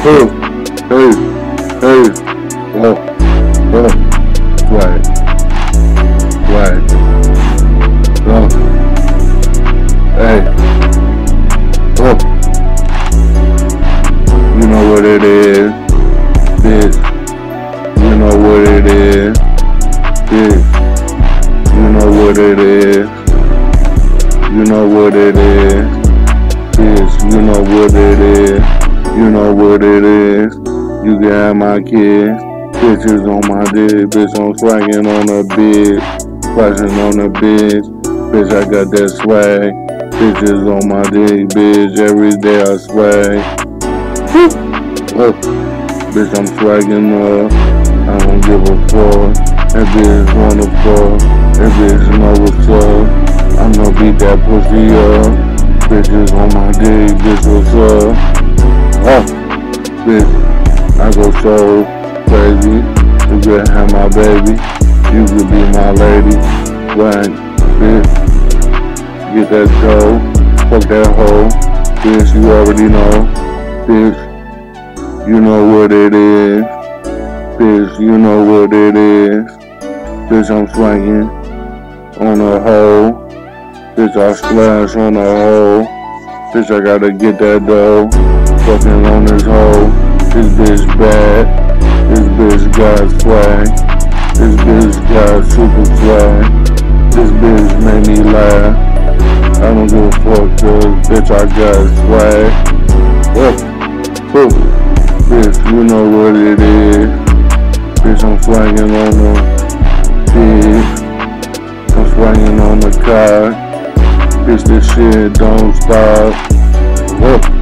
Hey, hey, hey, oh, oh, swag, swag, oh, hey, oh, you know what it is, bitch, you know what it is, bitch, you know what it is, you know what it is, bitch, you know what it is. You know what it is. You got my kids. Bitches on my dick. Bitch, I'm swagging on the bitch. Flashing on the bitch. Bitch, I got that swag. Bitches on my dick, bitch. Every day I swag. Oh, bitch, I'm swagging up. I don't give a fuck. That bitch wanna fuck. That bitch know what's up. I'm gonna beat that pussy up. Bitches on my dick, bitch, what's up? Bitch, I go so crazy. You could have my baby. You could be my lady. When, bitch, get that dough. Fuck that hoe. Bitch, you already know. Bitch, you know what it is. Bitch, you know what it is. Bitch, I'm swinging on a hoe. Bitch, I splash on a hoe. Bitch, I gotta get that dough fucking on this hoe. This bitch bad. This bitch got swag. This bitch got super swag. This bitch made me laugh. I don't give a fuck cause bitch I got swag. What? Who? Bitch, you know what it is. Bitch, I'm swagging on the bitch. I'm swagging on the car. Bitch, this shit don't stop.